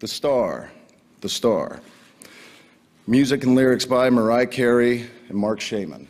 The Star, The Star. Music and lyrics by Mariah Carey and Mark Shaman.